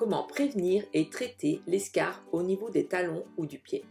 comment prévenir et traiter l'escarre au niveau des talons ou du pied.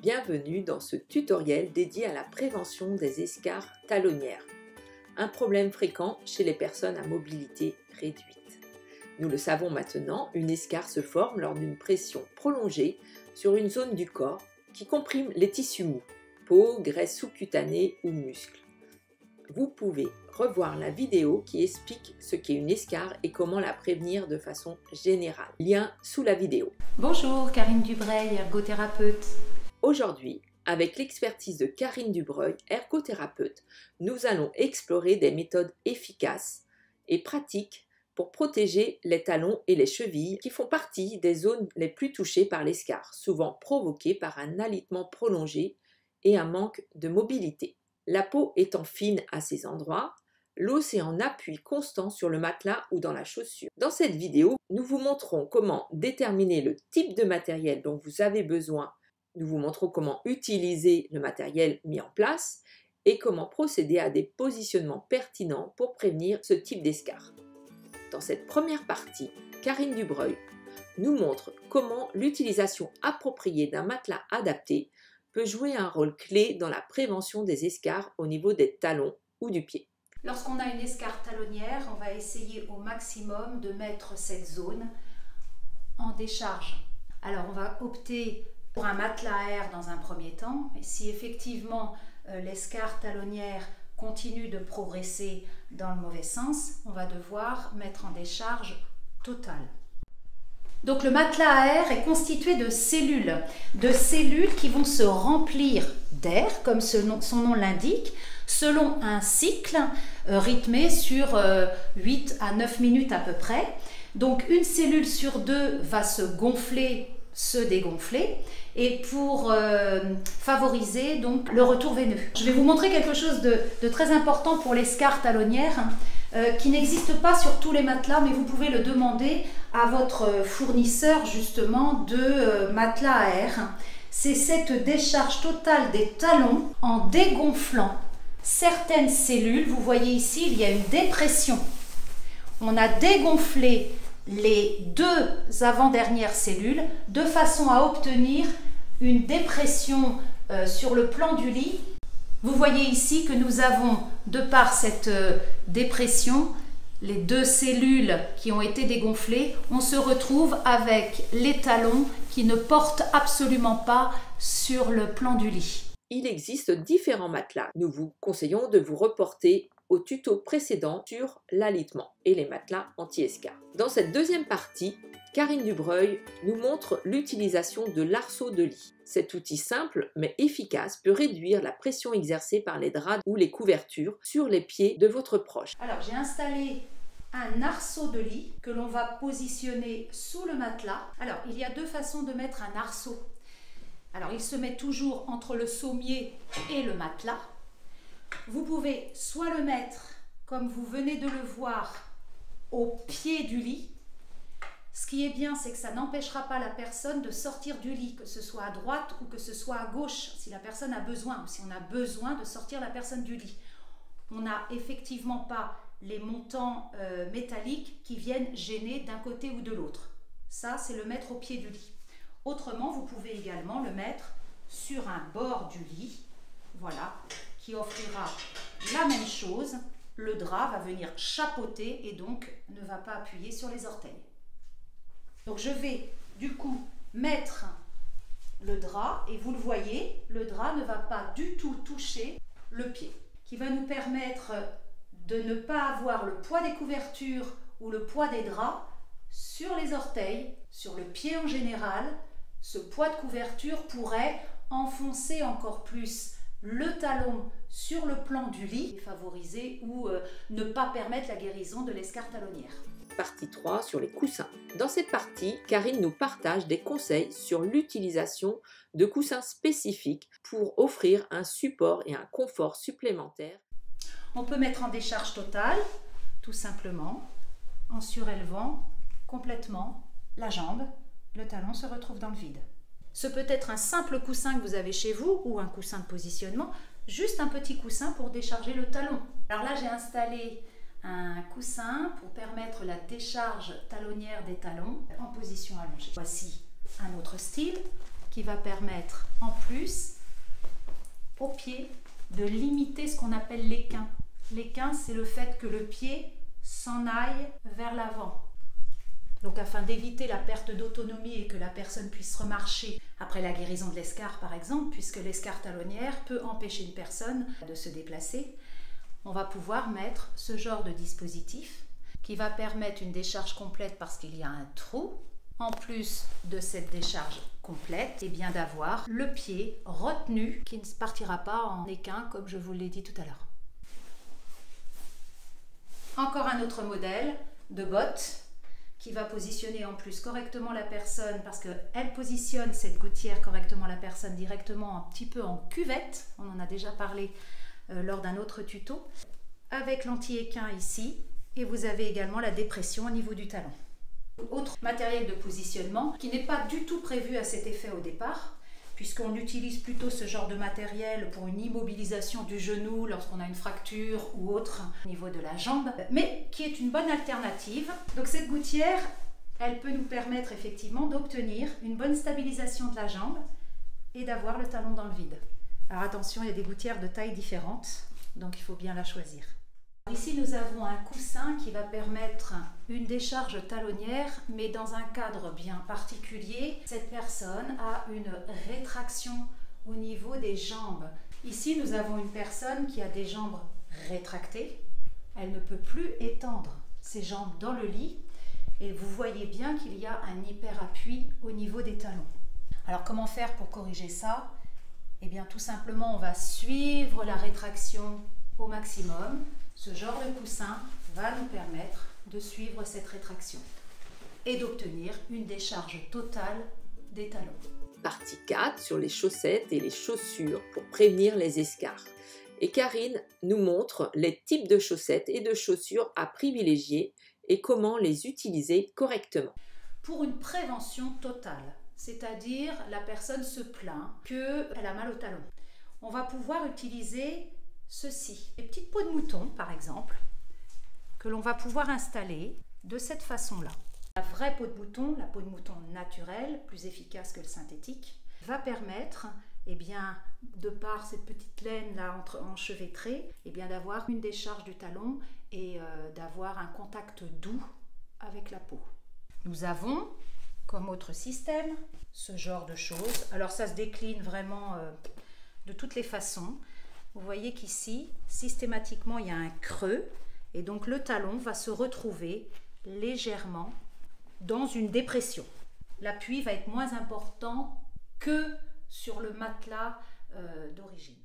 Bienvenue dans ce tutoriel dédié à la prévention des escarres talonnières, un problème fréquent chez les personnes à mobilité réduite. Nous le savons maintenant, une escarre se forme lors d'une pression prolongée sur une zone du corps qui comprime les tissus mous, peau, graisse sous-cutanée ou muscles. Vous pouvez revoir la vidéo qui explique ce qu'est une escarre et comment la prévenir de façon générale. Lien sous la vidéo. Bonjour, Karine Dubreuil, ergothérapeute. Aujourd'hui, avec l'expertise de Karine Dubreuil, ergothérapeute, nous allons explorer des méthodes efficaces et pratiques pour protéger les talons et les chevilles qui font partie des zones les plus touchées par l'escarre, souvent provoquées par un alitement prolongé et un manque de mobilité. La peau étant fine à ces endroits, l'os est en appui constant sur le matelas ou dans la chaussure. Dans cette vidéo, nous vous montrons comment déterminer le type de matériel dont vous avez besoin. Nous vous montrons comment utiliser le matériel mis en place et comment procéder à des positionnements pertinents pour prévenir ce type d'escarre. Dans cette première partie, Karine Dubreuil nous montre comment l'utilisation appropriée d'un matelas adapté peut jouer un rôle clé dans la prévention des escarres au niveau des talons ou du pied. Lorsqu'on a une escarre talonnière, on va essayer au maximum de mettre cette zone en décharge. Alors on va opter pour un matelas air dans un premier temps, mais si effectivement euh, l'escarre talonnière continue de progresser dans le mauvais sens, on va devoir mettre en décharge totale. Donc le matelas à air est constitué de cellules, de cellules qui vont se remplir d'air, comme son nom l'indique, selon un cycle euh, rythmé sur 8 euh, à 9 minutes à peu près. Donc une cellule sur deux va se gonfler, se dégonfler, et pour euh, favoriser le retour veineux. Je vais vous montrer quelque chose de, très important pour l'escarre talonnière. Euh, qui n'existe pas sur tous les matelas, mais vous pouvez le demander à votre fournisseur justement de euh, matelas à air. C'est cette décharge totale des talons en dégonflant certaines cellules. Vous voyez ici, il y a une dépression. On a dégonflé les deux avant-dernières cellules de façon à obtenir une dépression euh, sur le plan du lit vous voyez ici que nous avons, de par cette euh, dépression, les deux cellules qui ont été dégonflées, on se retrouve avec les talons qui ne portent absolument pas sur le plan du lit. Il existe différents matelas. Nous vous conseillons de vous reporter au tuto précédent sur l'alitement et les matelas anti-escarre. Dans cette deuxième partie, Karine Dubreuil nous montre l'utilisation de l'arceau de lit. Cet outil simple mais efficace peut réduire la pression exercée par les draps ou les couvertures sur les pieds de votre proche. Alors j'ai installé un arceau de lit que l'on va positionner sous le matelas. Alors il y a deux façons de mettre un arceau. Alors il se met toujours entre le sommier et le matelas. Vous pouvez soit le mettre comme vous venez de le voir au pied du lit, ce qui est bien, c'est que ça n'empêchera pas la personne de sortir du lit, que ce soit à droite ou que ce soit à gauche, si la personne a besoin, ou si on a besoin de sortir la personne du lit. On n'a effectivement pas les montants euh, métalliques qui viennent gêner d'un côté ou de l'autre. Ça, c'est le mettre au pied du lit. Autrement, vous pouvez également le mettre sur un bord du lit, voilà, qui offrira la même chose. Le drap va venir chapeauter et donc ne va pas appuyer sur les orteils. Donc je vais du coup mettre le drap et vous le voyez, le drap ne va pas du tout toucher le pied, qui va nous permettre de ne pas avoir le poids des couvertures ou le poids des draps sur les orteils, sur le pied en général. Ce poids de couverture pourrait enfoncer encore plus le talon sur le plan du lit, favoriser ou euh, ne pas permettre la guérison de l'escarre talonnière partie 3 sur les coussins. Dans cette partie, Karine nous partage des conseils sur l'utilisation de coussins spécifiques pour offrir un support et un confort supplémentaire. On peut mettre en décharge totale, tout simplement, en surélevant complètement la jambe. Le talon se retrouve dans le vide. Ce peut être un simple coussin que vous avez chez vous ou un coussin de positionnement, juste un petit coussin pour décharger le talon. Alors là, j'ai installé un coussin pour permettre la décharge talonnière des talons en position allongée. Voici un autre style qui va permettre en plus au pied de limiter ce qu'on appelle l'équin. L'équin, c'est le fait que le pied s'en aille vers l'avant. Donc afin d'éviter la perte d'autonomie et que la personne puisse remarcher après la guérison de l'escar par exemple, puisque l'escar talonnière peut empêcher une personne de se déplacer, on va pouvoir mettre ce genre de dispositif qui va permettre une décharge complète parce qu'il y a un trou. En plus de cette décharge complète, et eh bien d'avoir le pied retenu qui ne partira pas en équin comme je vous l'ai dit tout à l'heure. Encore un autre modèle de botte qui va positionner en plus correctement la personne parce qu'elle positionne cette gouttière correctement la personne directement un petit peu en cuvette. On en a déjà parlé euh, lors d'un autre tuto. Avec l'anti-équin ici et vous avez également la dépression au niveau du talon. Autre matériel de positionnement qui n'est pas du tout prévu à cet effet au départ, puisqu'on utilise plutôt ce genre de matériel pour une immobilisation du genou lorsqu'on a une fracture ou autre au niveau de la jambe, mais qui est une bonne alternative. Donc cette gouttière, elle peut nous permettre effectivement d'obtenir une bonne stabilisation de la jambe et d'avoir le talon dans le vide. Alors attention, il y a des gouttières de tailles différentes, donc il faut bien la choisir. Ici, nous avons un coussin qui va permettre une décharge talonnière, mais dans un cadre bien particulier. Cette personne a une rétraction au niveau des jambes. Ici, nous avons une personne qui a des jambes rétractées. Elle ne peut plus étendre ses jambes dans le lit. Et vous voyez bien qu'il y a un hyper-appui au niveau des talons. Alors, comment faire pour corriger ça? Eh bien, tout simplement, on va suivre la rétraction au maximum ce genre de coussin va nous permettre de suivre cette rétraction et d'obtenir une décharge totale des talons. Partie 4 sur les chaussettes et les chaussures pour prévenir les escarres. Et Karine nous montre les types de chaussettes et de chaussures à privilégier et comment les utiliser correctement. Pour une prévention totale, c'est-à-dire la personne se plaint qu'elle a mal au talon, on va pouvoir utiliser ceci. Des petites peaux de mouton, par exemple, que l'on va pouvoir installer de cette façon-là. La vraie peau de mouton, la peau de mouton naturelle, plus efficace que le synthétique, va permettre, eh bien, de par cette petite laine là enchevêtrée, eh bien, d'avoir une décharge du talon et euh, d'avoir un contact doux avec la peau. Nous avons, comme autre système, ce genre de choses. Alors ça se décline vraiment euh, de toutes les façons. Vous voyez qu'ici, systématiquement, il y a un creux et donc le talon va se retrouver légèrement dans une dépression. L'appui va être moins important que sur le matelas euh, d'origine.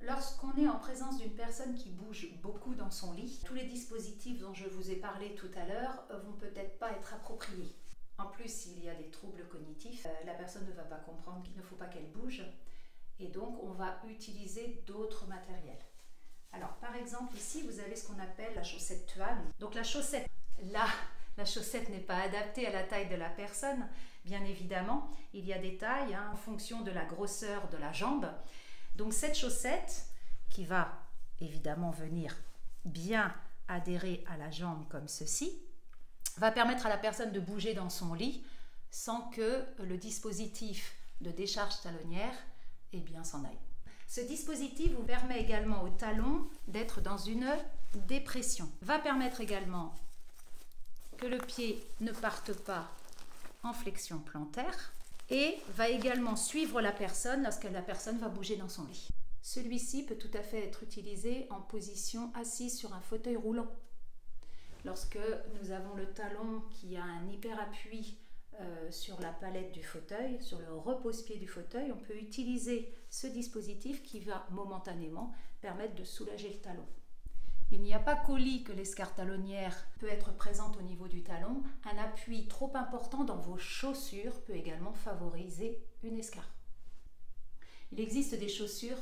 Lorsqu'on est en présence d'une personne qui bouge beaucoup dans son lit, tous les dispositifs dont je vous ai parlé tout à l'heure vont peut-être pas être appropriés. En plus, s'il y a des troubles cognitifs, euh, la personne ne va pas comprendre qu'il ne faut pas qu'elle bouge et donc on va utiliser d'autres matériels. Alors par exemple ici vous avez ce qu'on appelle la chaussette tuane. Donc la chaussette, là la chaussette n'est pas adaptée à la taille de la personne, bien évidemment. Il y a des tailles hein, en fonction de la grosseur de la jambe. Donc cette chaussette qui va évidemment venir bien adhérer à la jambe comme ceci, va permettre à la personne de bouger dans son lit sans que le dispositif de décharge talonnière bien s'en aille. Ce dispositif vous permet également au talon d'être dans une dépression. Va permettre également que le pied ne parte pas en flexion plantaire et va également suivre la personne lorsque la personne va bouger dans son lit. Celui-ci peut tout à fait être utilisé en position assise sur un fauteuil roulant. Lorsque nous avons le talon qui a un hyper appui euh, sur la palette du fauteuil, sur le repose-pied du fauteuil, on peut utiliser ce dispositif qui va momentanément permettre de soulager le talon. Il n'y a pas qu'au lit que l'escarre talonnière peut être présente au niveau du talon. Un appui trop important dans vos chaussures peut également favoriser une escarre. Il existe des chaussures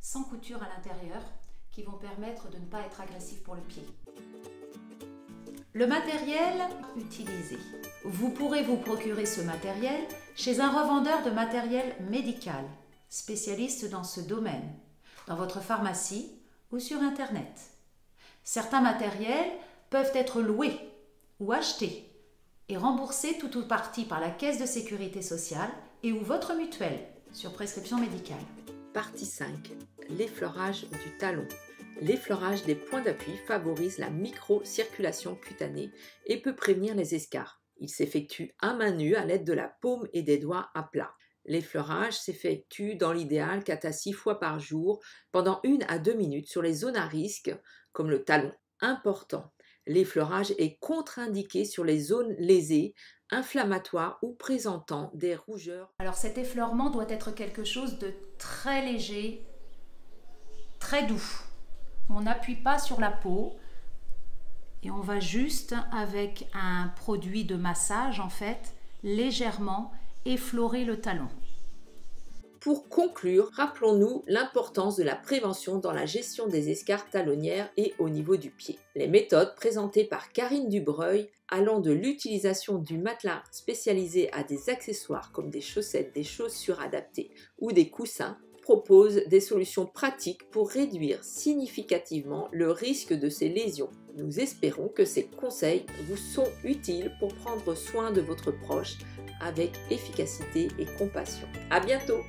sans couture à l'intérieur qui vont permettre de ne pas être agressif pour le pied. Le matériel utilisé. Vous pourrez vous procurer ce matériel chez un revendeur de matériel médical, spécialiste dans ce domaine, dans votre pharmacie ou sur Internet. Certains matériels peuvent être loués ou achetés et remboursés tout ou partie par la caisse de sécurité sociale et ou votre mutuelle sur prescription médicale. Partie 5. L'effleurage du talon. L'effleurage des points d'appui favorise la micro-circulation cutanée et peut prévenir les escarres. Il s'effectue à main nue à l'aide de la paume et des doigts à plat. L'effleurage s'effectue dans l'idéal 4 à 6 fois par jour pendant 1 à 2 minutes sur les zones à risque comme le talon. Important, l'effleurage est contre-indiqué sur les zones lésées, inflammatoires ou présentant des rougeurs. Alors cet effleurement doit être quelque chose de très léger, très doux. On n'appuie pas sur la peau et on va juste avec un produit de massage en fait légèrement effleurer le talon. Pour conclure, rappelons-nous l'importance de la prévention dans la gestion des escarres talonnières et au niveau du pied. Les méthodes présentées par Karine Dubreuil, allant de l'utilisation du matelas spécialisé à des accessoires comme des chaussettes, des chaussures adaptées ou des coussins, proposent des solutions pratiques pour réduire significativement le risque de ces lésions. Nous espérons que ces conseils vous sont utiles pour prendre soin de votre proche avec efficacité et compassion. À bientôt!